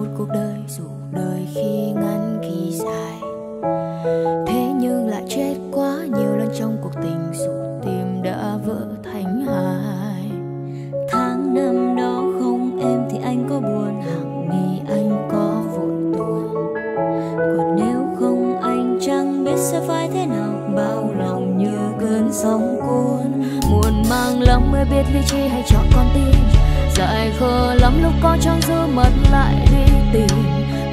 một cuộc đời, dù đời khi ngắn khi dài. Thế nhưng lại chết quá nhiều lần trong cuộc tình, dù tim đã vỡ thành hai. Tháng năm đó không em thì anh có buồn hàng ngày anh có vội tuôn. Còn nếu không anh chẳng biết sẽ phải thế nào, bao lòng như cơn sóng cuốn. Muộn mang lắm mới biết lý trí hay chọn con tim dại khờ lắm lúc có trong dư mật lại đi tìm.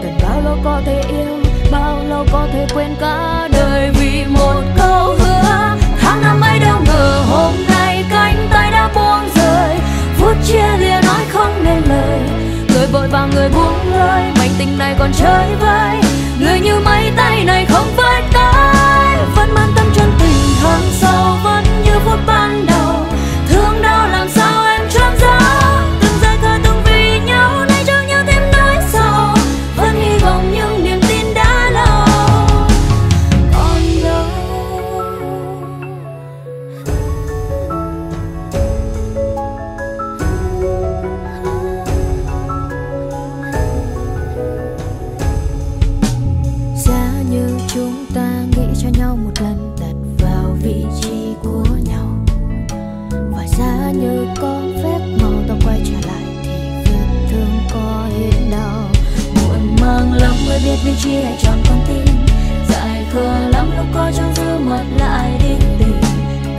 Cần bao lâu có thể yêu, bao lâu có thể quên cả đời. Vì một câu hứa, tháng năm ấy đâu ngờ hôm nay cánh tay đã buông rời phút chia lìa nói không nên lời, người vội vàng người buông lơi. Mảnh tình này còn chơi vơi chia biết chọn con tim. Dài khờ lắm lúc có trong dư mật lại đi tìm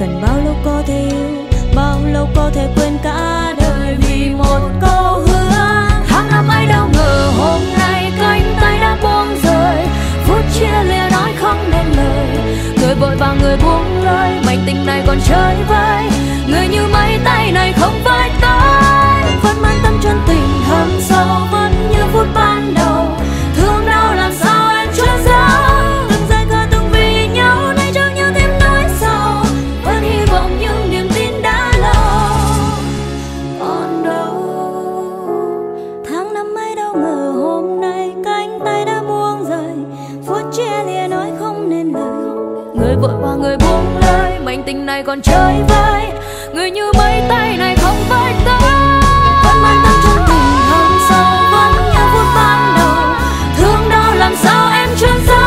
cần bao lâu có thể yêu, bao lâu có thể quên cả đời vì một câu hứa. Tháng năm ấy đâu ngờ, hôm nay cánh tay đã buông rời phút chia lìa nói không nên lời. Người vội vàng người buông lơi, mảnh tình này còn chơi vơi. Người như mấy tay này không phải mệnh tình này còn chơi vơi. Người như mấy tay này không phải ta. Vẫn mang tâm trong tình thâm sâu vẫn như phút ban đầu. Thương đau làm sao em chuyên giấu